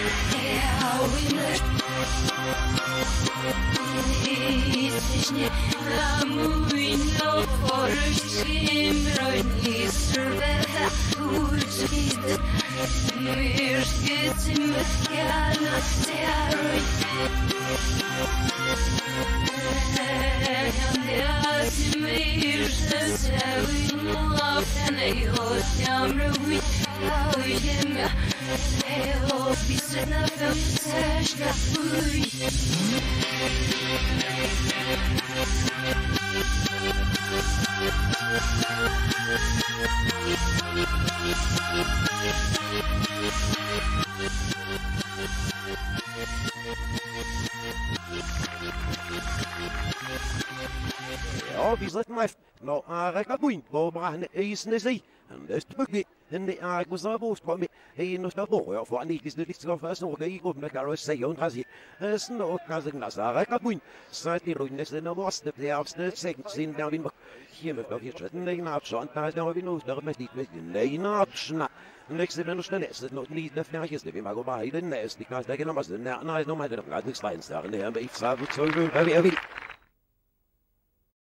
bra is ne sei. En det buk en det er go sa bost på mi. Hei no sta bo ja for ani is Gustavoskomi eno stavo ja fo ani bisne listo fasno ga igov na karo se yon razi sno kazig na sara kapun sati ruine se na most de erste segen sin da win hier mit auf hier dritten den abschon da da win us da mit nit mit nein abschna nächste wenn du schnell ist noch nie der fertig ist wie mal go bei den ist die kaz da genau was na na no mal der gerade zwei Jahre ne ich sag so wer will